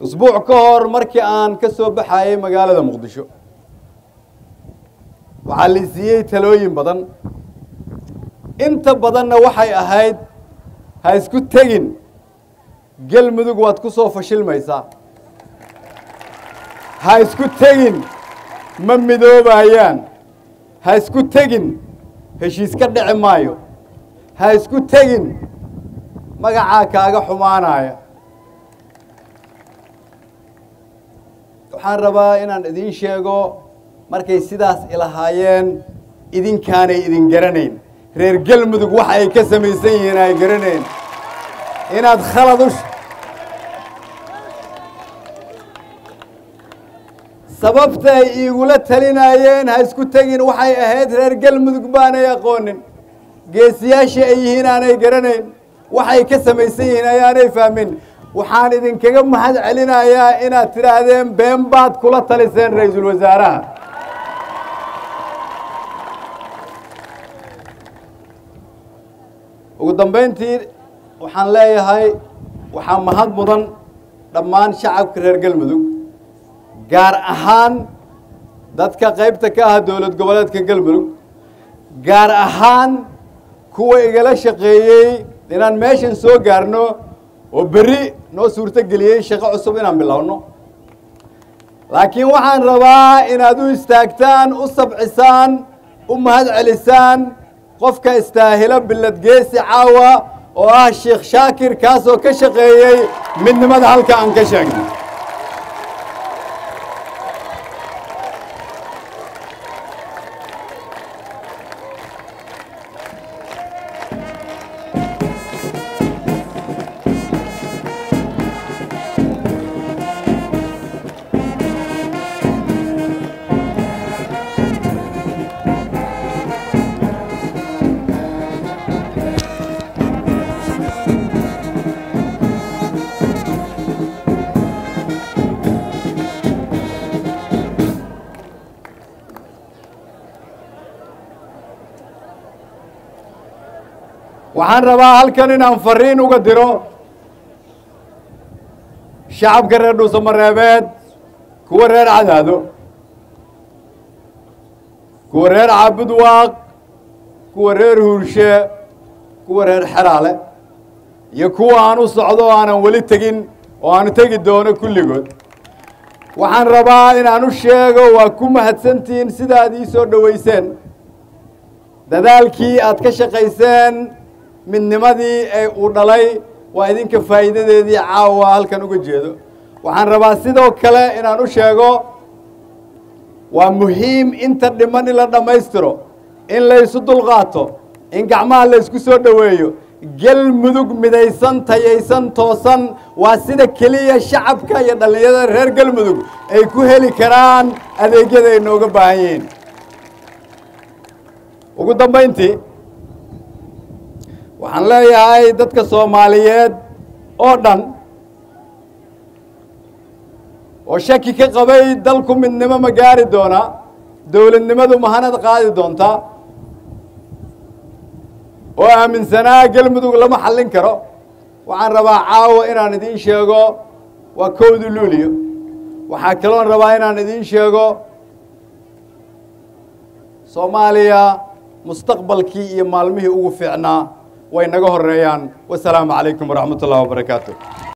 usbuuc ka hor markii aan ka soo baxayay magaalada muqdisho. Waxaa la siiyey talooyin badan. Inta badanna waxay ahayd ha isku tegin. Gelmudug waad ku soo fashilmaysaa. Ha isku tegin ma midoobayaan ha isku tegin heshiis ka dhici maayo. Ha isku tegin magacaa kaaga xumaanaya waxaan rabaa inaan idiin sheego markay sidaas ilahaayeen idinkaanay idin garanayn. Reer gelmudug waxa ay ka samaysan yihiin ay garanayn. Inaad khalad u sababta ay iigula talinayeen ha isku tegin waxay ahayd reer gelmudug baanay aqoonin. Geesiyaashii ay yihiin aanay garanayn. Waxay ka samaysan yihiin ayaanay fahmin waxaan idinkaga mahad celinayaa inaad tidhaahdeen been baad kula taliseen ra'iisul wasaaraha ugu dambayntii waxaan leeyahay waxaa mahad mudan dhammaan shacabka reer galmudug gaar ahaan dadka qaybta ka ah dowlad goboleedka galmudug gaar ahaan kuwa igala shaqeeyey inaan meeshan soo gaarno oo berri noo suurto geliyey shaqo cusub inaan bilowno. Laakiin waxaan rabaa inaad u istaagtaan u sabcisaan u mahad celisaan qofka istaahilo bilad geesi caawa oo ah sheekh shaakir kaasoo ka shaqeeyey midnimada halka aan ka sheegnay waxaan rabaa halkan inaan fariin uga diro. Shacabka reer dhuusamareebeed kuwa reer cadaado. Kuwa reer caabudwaaq kuwa reer huurshe kuwa reer xeraale iyo kuwa aan u socdo oo aanan weli tegin oo aanu tegi doono kulligood. Waxaan rabaa inaan u sheego waa ku mahadsantihiin sidaad ii soo dhoweyseen. Dadaalkii aad ka shaqayseen midnimadii ee uu dhalay waa idinka faa'iidadeedii caawa halkan uga jeedo. Waxaan rabaa sidoo kale inaan u sheego waa muhiim inta dhiman in la dhammaystiro in laysu dulqaato in gacmaha laysku soo dhoweeyo gelmudug midaysan tayaysan toosan waa sida keliya shacabka iyo dhallinyarada reer gelmudug ay ku heli karaan adeegyada ay nooga baahan yihiin. Ugu dambayntii waxaan leeyahay dadka soomaaliyeed oo dhan oo shaki ka qabay dalku midnimo ma gaari doonaa dowladnimadu mahanad qaadi doontaa oo aaminsanaa gelmudug lama xallin karo. Waxaan rabaa caawa inaan idiin sheego waa kowdi luuliyo. Waxaa kaloon rabaa inaan idiin sheego soomaaliya mustaqbalkii iyo maalmihii ugu fiicnaa way naga horeeyaan wasalaamu calaykum waraxmat ullahi wabarakaatu